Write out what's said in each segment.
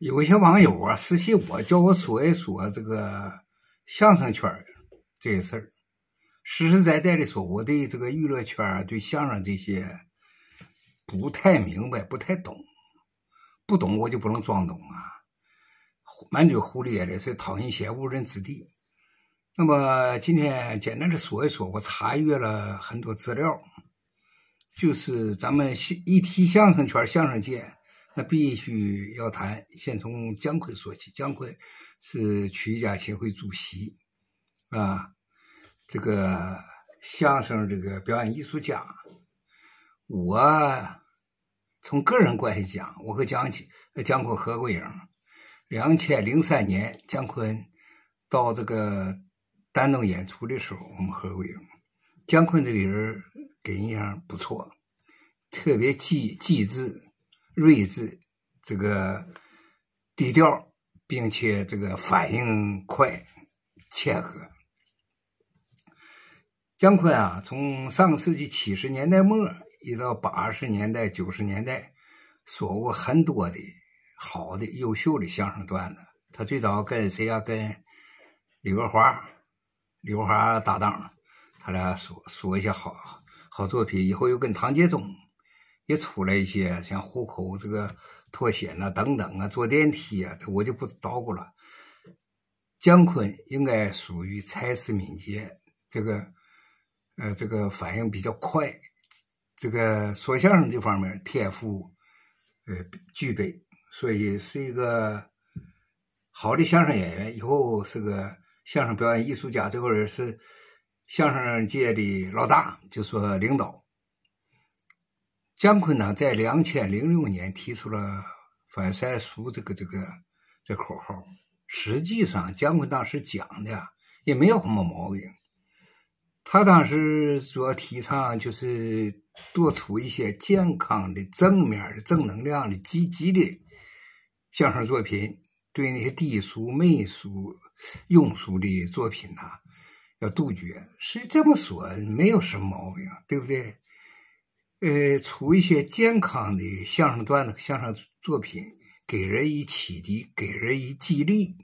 有一些网友啊私信我，叫我说一说这个相声圈这些事儿。实实在在的说，我对这个娱乐圈对相声这些不太明白，不太懂。不懂我就不能装懂啊！满嘴胡咧咧，是讨人嫌、误人子弟。那么今天简单的说一说，我查阅了很多资料，就是咱们一提相声圈、相声界。那必须要谈，先从姜昆说起。姜昆是曲艺家协会主席，啊，这个相声这个表演艺术家。我从个人关系讲，我和姜昆姜昆合过影。两千零三年，姜昆到这个丹东演出的时候，我们合过影。姜昆这个人给人印象不错，特别机机智。睿智，这个低调，并且这个反应快、切合。姜昆啊，从上世纪七十年代末一到八十年代、九十年代，说过很多的好的、优秀的相声段子。他最早跟谁呀？跟李国华、李国华搭档，他俩说说一些好好作品。以后又跟唐杰忠。也出来一些像虎口这个脱险呐等等啊，坐电梯啊，这我就不捣鼓了。姜昆应该属于才思敏捷，这个呃，这个反应比较快，这个说相声这方面天赋呃具备，所以是一个好的相声演员。以后是个相声表演艺术家，最后是相声界的老大，就说领导。姜昆呢，在两千零六年提出了“反三俗”这个这个这口号。实际上，姜昆当时讲的也没有什么毛病。他当时主要提倡就是多出一些健康的、正面的、正能量的、积极的相声作品，对那些低俗、媚俗、庸俗的作品呐，要杜绝。是这么说，没有什么毛病，对不对？呃，出一些健康的相声段子、相声作品，给人以启迪，给人以激励，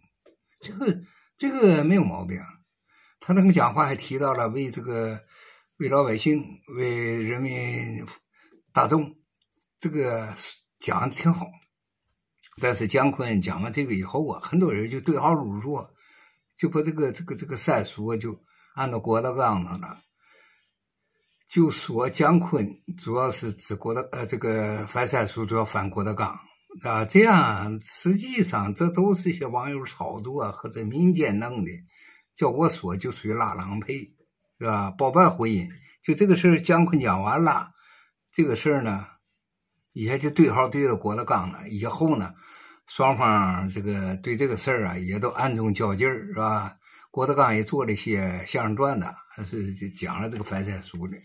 这个这个没有毛病。他那个讲话还提到了为这个为老百姓、为人民大众，这个讲的挺好。但是姜昆讲完这个以后啊，很多人就对号入座，就把这个这个这个三俗就按照郭德纲的了。就说姜昆主要是指郭德，呃，这个反三俗主要反郭德纲啊，这样实际上这都是一些网友炒作或者民间弄的，叫我说就属于拉郎配，是吧？包办婚姻，就这个事儿，姜昆讲完了，这个事儿呢，以前就对号对到郭德纲了，以后呢，双方这个对这个事儿啊，也都暗中较劲儿，是吧？郭德纲也做了一些相声段子，还是讲了这个反三俗的。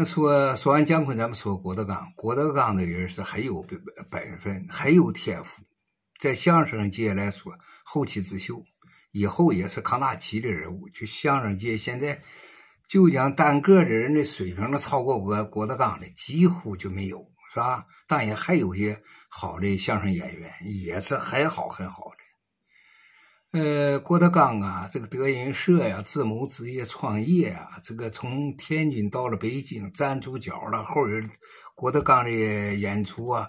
那说说完姜昆，咱们说郭德纲。郭德纲的人是很有本本分，很有天赋，在相声界来说后起之秀，以后也是扛大旗的人物。就相声界现在，就讲单个的人的水平能超过郭郭德纲的几乎就没有，是吧？当然还有些好的相声演员，也是很好很好的。呃，郭德纲啊，这个德云社呀，自谋职业创业啊，这个从天津到了北京站住脚了。后人郭德纲的演出啊，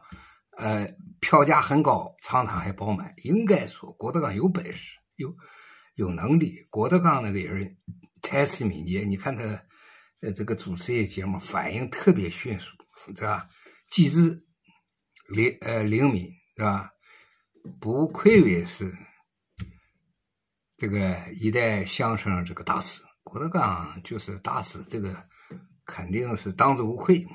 呃，票价很高，常常还爆满。应该说，郭德纲有本事，有有能力。郭德纲那个人才思敏捷，你看他呃这个主持些节目，反应特别迅速，是吧？机智灵呃灵敏，是吧？不愧为是。这个一代相声这个大师郭德纲就是大师，这个肯定是当之无愧。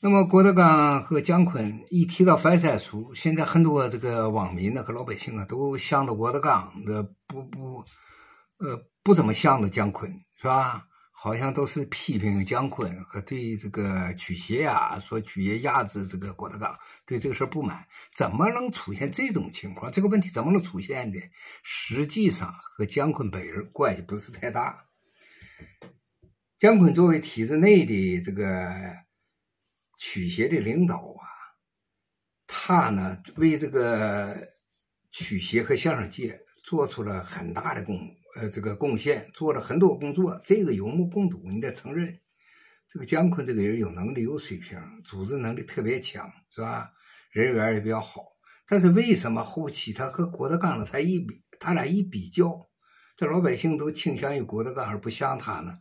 那么郭德纲和姜昆一提到淮山书，现在很多这个网民呢和老百姓啊都向着郭德纲，这不不呃不怎么向着姜昆，是吧？好像都是批评姜昆和对这个曲协呀，说曲协压制这个郭德纲，对这个事不满，怎么能出现这种情况？这个问题怎么能出现的？实际上和姜昆本人关系不是太大。姜昆作为体制内的这个曲协的领导啊，他呢为这个曲协和相声界做出了很大的贡呃这个贡献，做了很多工作，这个有目共睹，你得承认。这个姜昆这个人有能力、有水平，组织能力特别强，是吧？人缘也比较好。但是为什么后期他和郭德纲呢？他一比，他俩一比较，这老百姓都倾向于郭德纲而不像他呢？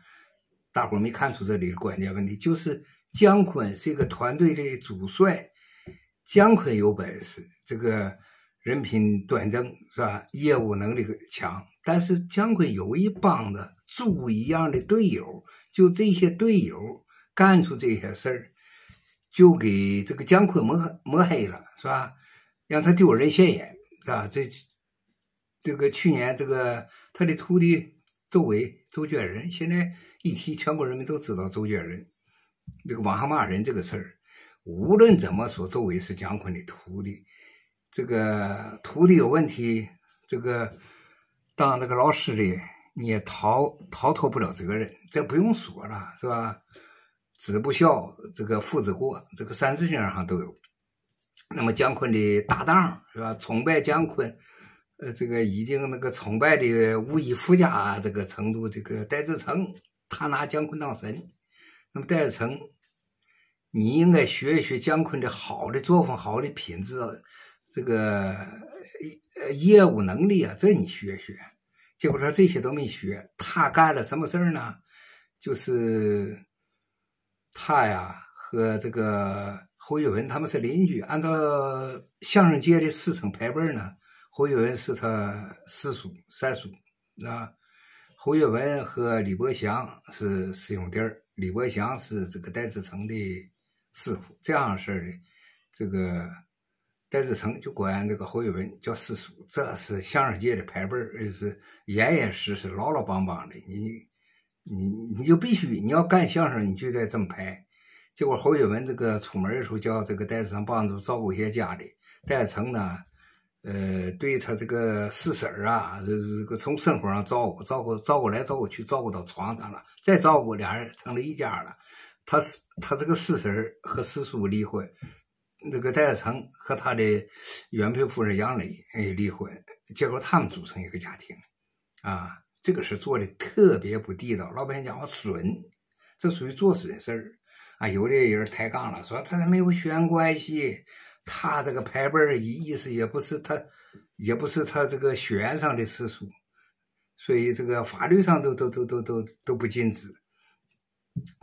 大伙没看出这里的关键问题，就是姜昆是一个团队的主帅，姜昆有本事，这个人品端正，是吧？业务能力强，但是姜昆有一帮子猪一样的队友，就这些队友。干出这些事儿，就给这个姜昆抹抹黑了，是吧？让他丢人现眼，是吧？这这个去年这个他的徒弟周伟、周娟人，现在一提，全国人民都知道周娟人。这个网上骂人这个事儿，无论怎么说，周伟是姜昆的徒弟，这个徒弟有问题，这个当这个老师的你也逃逃脱不了责任，这不用说了，是吧？子不孝，这个父之过，这个《三字经》上都有。那么姜昆的搭档是吧？崇拜姜昆，呃，这个已经那个崇拜的无以复加这个程度。这个戴志诚，他拿姜昆当神。那么戴志诚，你应该学一学姜昆的好的作风、好的品质，这个呃业务能力啊，这你学学。结果说这些都没学，他干了什么事儿呢？就是。他呀和这个侯玉文他们是邻居，按照相声界的师承排辈呢，侯玉文是他师叔、三叔，啊，侯玉文和李伯祥是师兄弟儿，李伯祥是这个戴志诚的师傅，这样式的，这个戴志诚就管这个侯玉文叫四叔，这是相声界的排辈儿，是严严实实、牢牢邦邦的，你。你你就必须你要干相声，你就得这么排。结果侯玉文这个出门的时候叫这个戴志诚帮助照顾一些家里。戴志诚呢，呃，对他这个四婶儿啊，这这个从生活上照顾照顾照顾来照顾去，照顾到床上了，再照顾俩人成了一家了。他是他这个四婶儿和四叔离婚，那个戴志诚和他的原配夫人杨磊哎离婚，结果他们组成一个家庭，啊。这个事做的特别不地道，老百姓讲话损，这属于做损事儿啊！有的人抬杠了，说他没有血缘关系，他这个排辈儿意思也不是他，也不是他这个血缘上的世俗，所以这个法律上都都都都都都不禁止，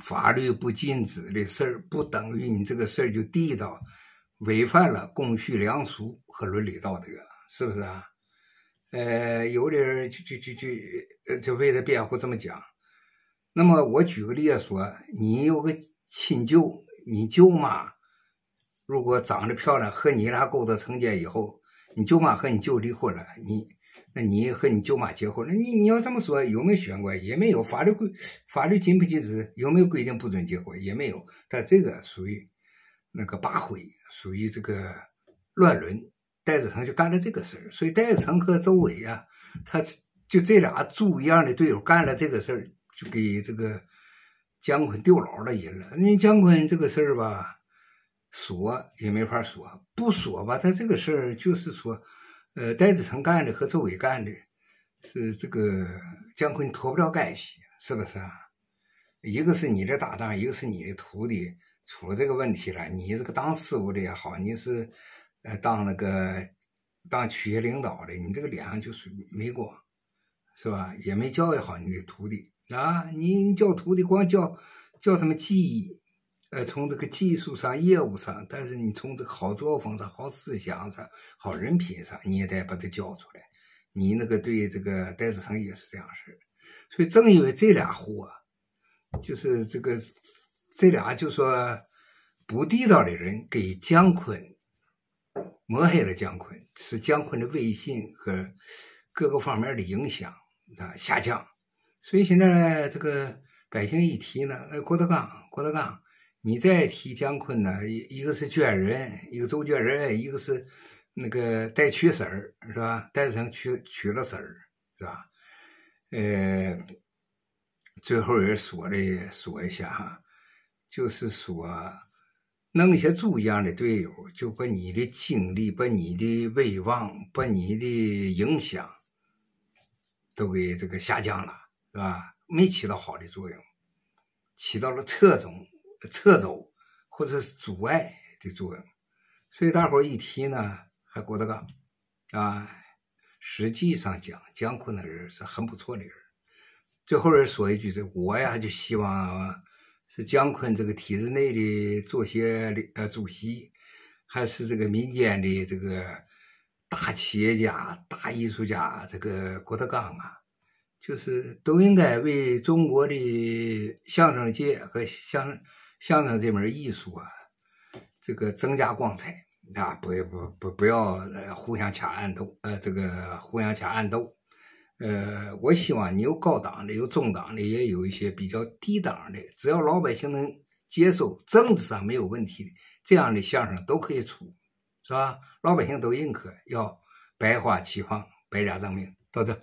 法律不禁止的事儿，不等于你这个事儿就地道，违反了公序良俗和伦理道德，是不是啊？呃，有的人就就就就呃，就为了辩护这么讲。那么我举个例子说，你有个亲舅，你舅妈如果长得漂亮，和你俩勾搭成奸以后，你舅妈和你舅离婚了，你那你和你舅妈结婚，那你你要这么说，有没有血缘关系？也没有，法律规法律禁不禁止？有没有规定不准结婚？也没有。但这个属于那个八回，属于这个乱伦。戴志成就干了这个事儿，所以戴志成和周伟啊，他就这俩猪一样的队友干了这个事儿，就给这个姜昆丢牢了人了。你姜昆这个事儿吧，说也没法说，不说吧，他这个事儿就是说，呃，戴志成干的和周伟干的，是这个姜昆脱不了干系，是不是啊？一个是你的搭档，一个是你的徒弟，出了这个问题了，你这个当师傅的也好，你是。呃，当那个当企业领导的，你这个脸上就是没光，是吧？也没教育好你的徒弟啊！你教徒弟光教教他们技艺，呃，从这个技术上、业务上，但是你从这个好作风上、好思想上、好人品上，你也得把它教出来。你那个对这个戴志成也是这样式所以正因为这俩货，就是这个这俩就说不地道的人给姜昆。抹黑了姜昆，使姜昆的威信和各个方面的影响啊下降。所以现在这个百姓一提呢，哎，郭德纲，郭德纲，你再提姜昆呢，一一个是娟人，一个周娟人，一个是那个戴娶婶儿，是吧？戴志诚娶娶了婶儿，是吧？呃，最后也说的说一下哈，就是说弄些猪一样的队友，就把你的精力、把你的威望、把你的影响都给这个下降了，是吧？没起到好的作用，起到了侧重、侧走或者是阻碍的作用。所以大伙一提呢，还郭德纲啊。实际上讲，姜昆的人是很不错的人。最后人说一句：“这我呀，就希望是姜昆这个体制内的作协呃主席，还是这个民间的这个大企业家、大艺术家，这个郭德纲啊，就是都应该为中国的相声界和相相声这门艺术啊，这个增加光彩。”啊，不不不不要呃互相掐暗斗，呃这个互相掐暗斗，呃我希望你有高档的，有中档的，也有一些比较低档的，只要老百姓能接受，政治上没有问题的，这样的相声都可以出，是吧？老百姓都认可，要百花齐放，百家争鸣，到这。